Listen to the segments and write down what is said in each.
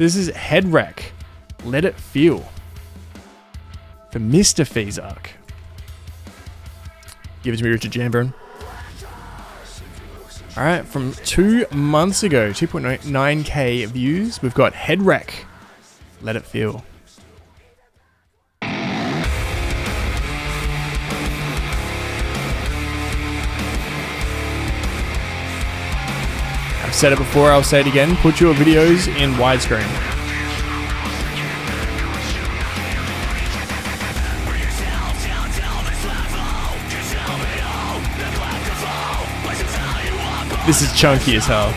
So this is Headwreck. Let It Feel. For Mr. Fezark. Give it to me, Richard Jamburn. Alright, from two months ago, 2.9k views, we've got Headwreck. Let It Feel. I've said it before, I'll say it again. Put your videos in widescreen. This is chunky as hell.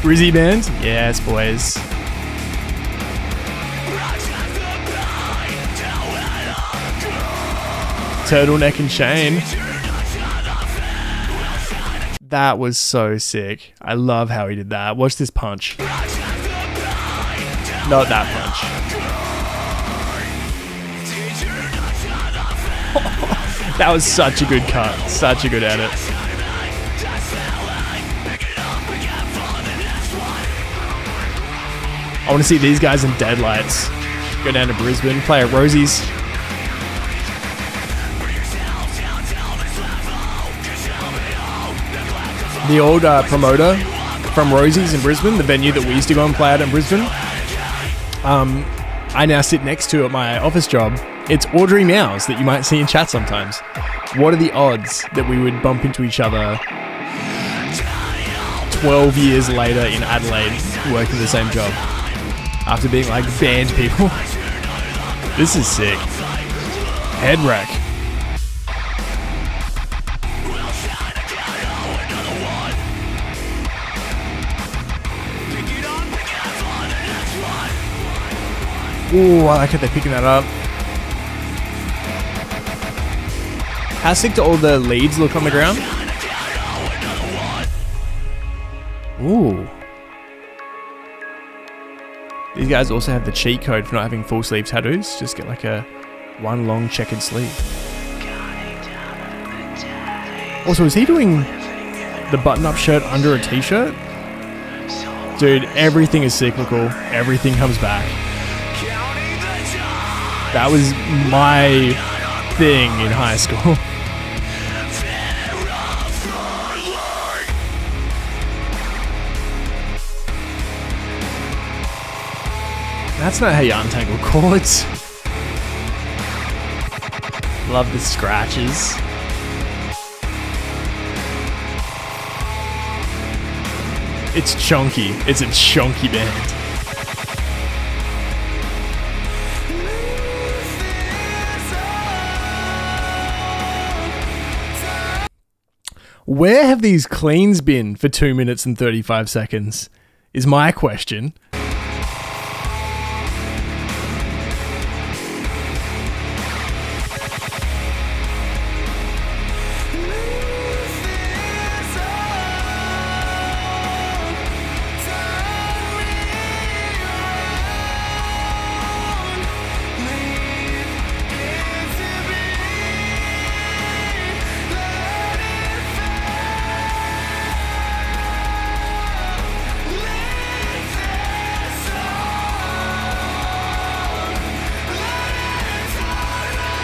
Rizzy Band? Yes, boys. Turtleneck and Chain. That was so sick. I love how he did that. Watch this punch. Not that punch. that was such a good cut. Such a good edit. I want to see these guys in Deadlights. Go down to Brisbane, play at Rosie's. The old uh, promoter from Rosie's in Brisbane, the venue that we used to go and play at in Brisbane. Um, I now sit next to at my office job. It's Audrey Mouse that you might see in chat sometimes. What are the odds that we would bump into each other 12 years later in Adelaide working the same job after being like band people? this is sick. Headwreck. Ooh, I like how they're picking that up. How sick do all the leads look on the ground? Ooh. These guys also have the cheat code for not having full sleeve tattoos. Just get like a one long checkered sleeve. Also, is he doing the button up shirt under a t shirt? Dude, everything is cyclical. Everything comes back. That was my thing in high school. That's not how you untangle cords. Love the scratches. It's chunky. It's a chunky band. Where have these cleans been for 2 minutes and 35 seconds? Is my question.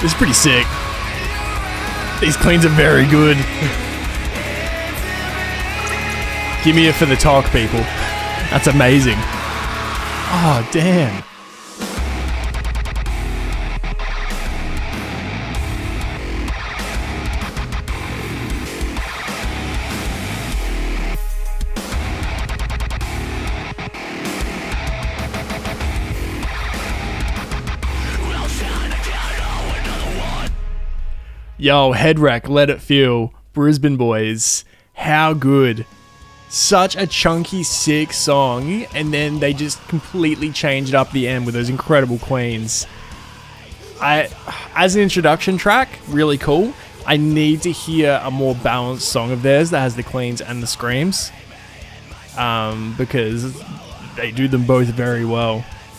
This is pretty sick. These cleans are very good. Give me it for the talk, people. That's amazing. Ah, oh, damn. Yo, Headwreck, let it feel. Brisbane boys. How good. Such a chunky, sick song, and then they just completely changed up the end with those incredible cleans. I, as an introduction track, really cool. I need to hear a more balanced song of theirs that has the cleans and the screams, um, because they do them both very well.